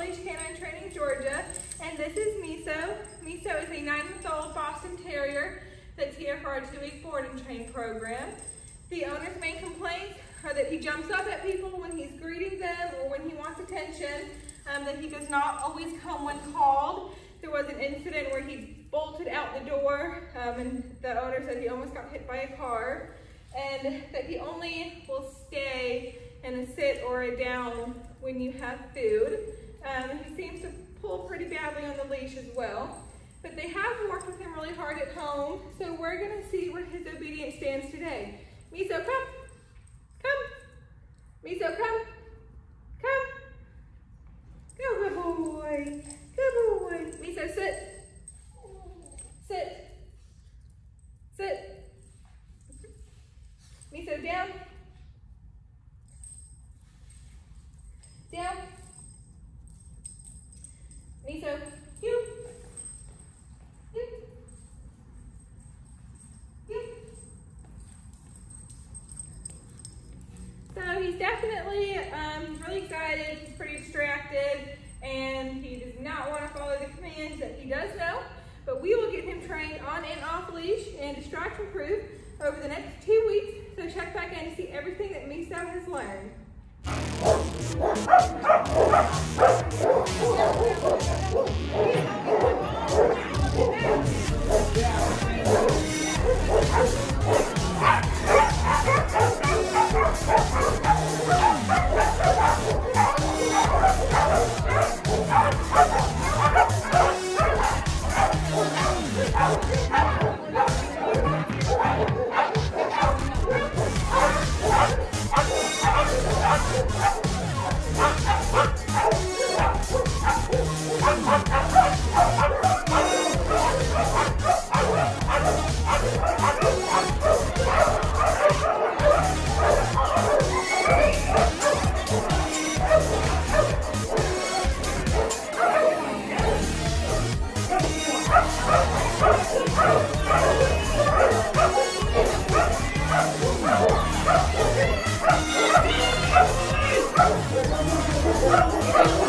Off Leash K9 Training Georgia, and this is Miso. Miso is a nine-month-old Boston Terrier that's here for our two-week board and train program. The owner's main complaints are that he jumps up at people when he's greeting them or when he wants attention, um, that he does not always come when called. There was an incident where he bolted out the door um, and the owner said he almost got hit by a car and that he only will stay in a sit or a down when you have food. Um, he seems to pull pretty badly on the leash as well. But they have worked with him really hard at home, so we're gonna see where his obedience stands today. Miso, come. Come. Miso, come. Come. Good boy. Good boy. Miso. Sit. Sit. Miso, down. Down. Miso, you. You. You. So he's definitely um, really excited, he's pretty distracted, and he does not want to follow the commands that he does know. But we will get him trained on and off leash and distraction proof over the next two weeks. So check back in to see everything that Miso has learned. ¡Vamos!